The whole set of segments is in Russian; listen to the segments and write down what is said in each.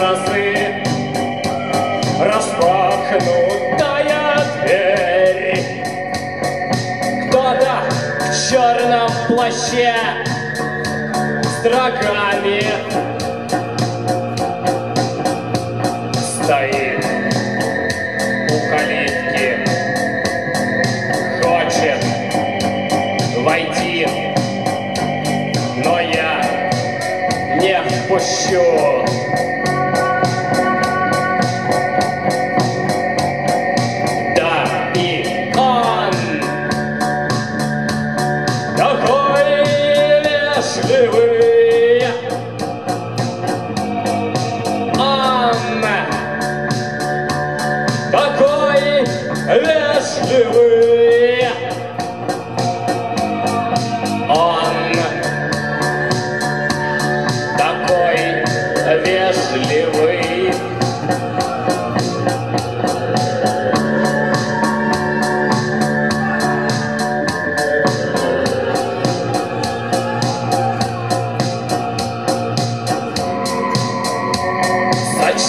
грозы Распахнутая дверь. Кто-то в черном плаще С рогами Стоит у калитки. Хочет войти Но я не впущу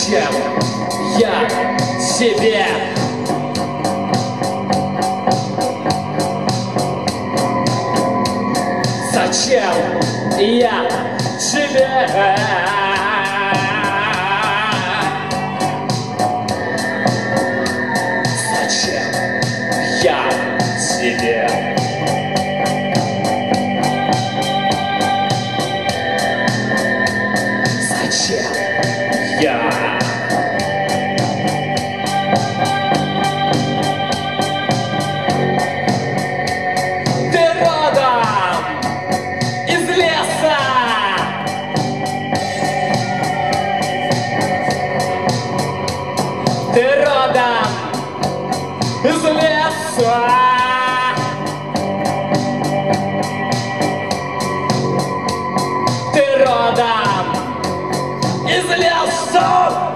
Зачем я тебе? Зачем я тебе? Зачем я? Ты родом из леса! Ты родом из леса! soul.